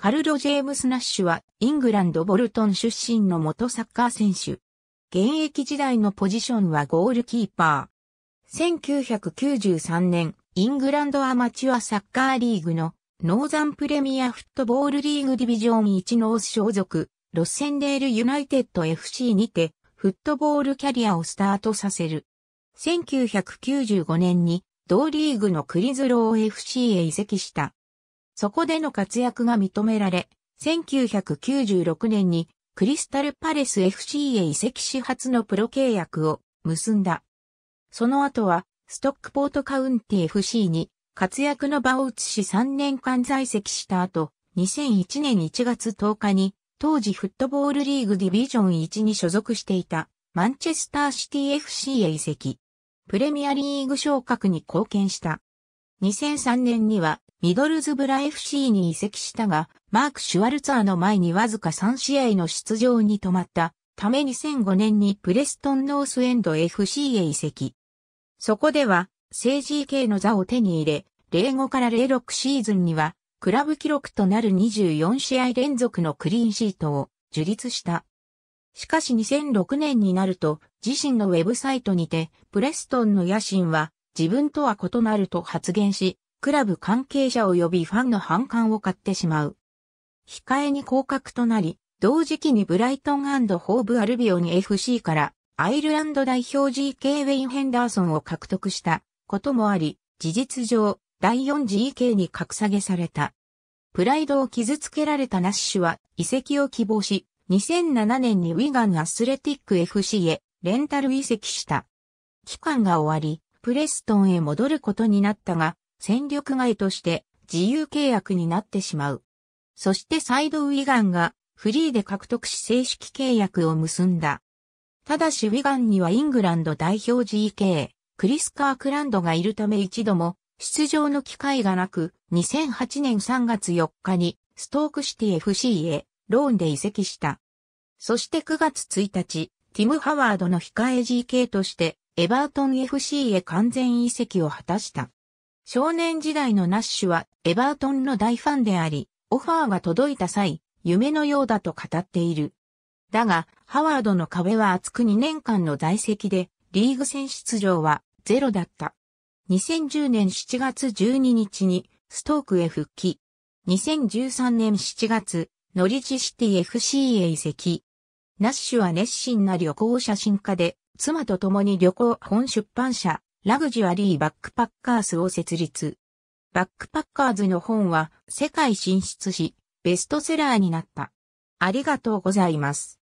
カルロ・ジェームス・ナッシュはイングランド・ボルトン出身の元サッカー選手。現役時代のポジションはゴールキーパー。1993年、イングランドアマチュアサッカーリーグのノーザンプレミアフットボールリーグディビジョン1ノース所属、ロッセンデールユナイテッド FC にて、フットボールキャリアをスタートさせる。1995年に、同リーグのクリズロー FC へ移籍した。そこでの活躍が認められ、1996年にクリスタルパレス FC へ移籍し初のプロ契約を結んだ。その後はストックポートカウンティ FC に活躍の場を移し3年間在籍した後、2001年1月10日に当時フットボールリーグディビジョン1に所属していたマンチェスターシティ FC へ移籍。プレミアリーグ昇格に貢献した。2003年にはミドルズブラ FC に移籍したが、マーク・シュワルツァーの前にわずか3試合の出場に止まったため2005年にプレストンノースエンド FC へ移籍。そこでは、政治系の座を手に入れ、05から06シーズンには、クラブ記録となる24試合連続のクリーンシートを樹立した。しかし2006年になると、自身のウェブサイトにて、プレストンの野心は自分とは異なると発言し、クラブ関係者及びファンの反感を買ってしまう。控えに降格となり、同時期にブライトンホーブアルビオン FC からアイルランド代表 GK ウェイン・ヘンダーソンを獲得したこともあり、事実上、第 4GK に格下げされた。プライドを傷つけられたナッシュは移籍を希望し、2007年にウィガンアスレティック FC へレンタル移籍した。期間が終わり、プレストンへ戻ることになったが、戦力外として自由契約になってしまう。そしてサイドウィガンがフリーで獲得し正式契約を結んだ。ただしウィガンにはイングランド代表 GK、クリス・カークランドがいるため一度も出場の機会がなく、2008年3月4日にストークシティ FC へローンで移籍した。そして9月1日、ティム・ハワードの控え GK としてエバートン FC へ完全移籍を果たした。少年時代のナッシュはエバートンの大ファンであり、オファーが届いた際、夢のようだと語っている。だが、ハワードの壁は厚く2年間の在籍で、リーグ戦出場はゼロだった。2010年7月12日にストークへ復帰。2013年7月、ノリチシティ FC へ移籍。ナッシュは熱心な旅行写真家で、妻と共に旅行本出版社、ラグジュアリーバックパッカースを設立。バックパッカーズの本は世界進出し、ベストセラーになった。ありがとうございます。